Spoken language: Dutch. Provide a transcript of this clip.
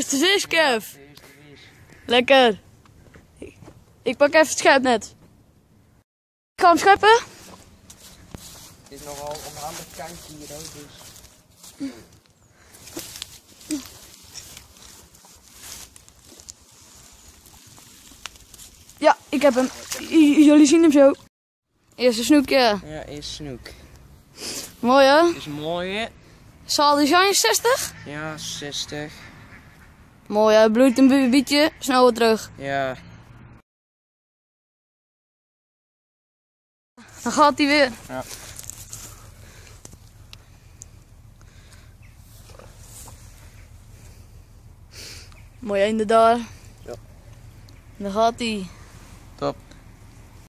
Eerste vis, Kev. De eerste vis. Lekker. Ik pak even het schuipnet. Ik ga hem scheppen. Het is nogal kantje hier ook, dus... Ja, ik heb hem. J- jullie zien hem zo. Eerste snoekje. Ja, is snoek. Mooi hè? Is mooi, hè? Zal die zijn 60? Ja, 60. Mooi hè, bloeit een beetje. Snel weer terug. Ja. Dan gaat hij weer. Ja. Mooi einde daar. Ja. Dan gaat hij.